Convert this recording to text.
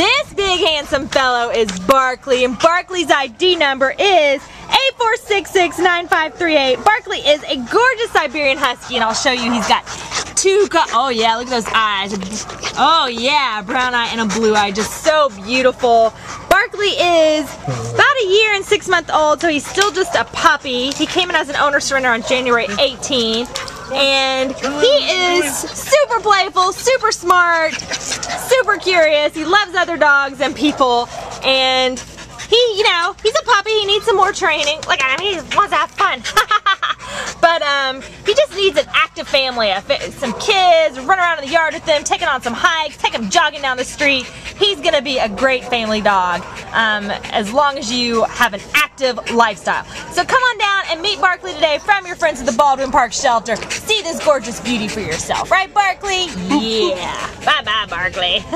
This big handsome fellow is Barkley, and Barkley's ID number is A4669538. Barkley is a gorgeous Siberian Husky, and I'll show you he's got two, oh yeah, look at those eyes. Oh yeah, brown eye and a blue eye, just so beautiful. Barkley is about a year and six months old, so he's still just a puppy. He came in as an owner surrender on January 18th and he is super playful, super smart, super curious. He loves other dogs and people, and he, you know, he's a puppy. He needs some more training. Like, I mean, he wants to have fun. but um, he just needs an active family, some kids, run around in the yard with them, taking on some hikes, take him jogging down the street. He's gonna be a great family dog um, as long as you have an active lifestyle. So come on down and meet Barkley today from your friends at the Baldwin Park Shelter. See this gorgeous beauty for yourself, right, Barkley? Yeah. bye bye, Barkley.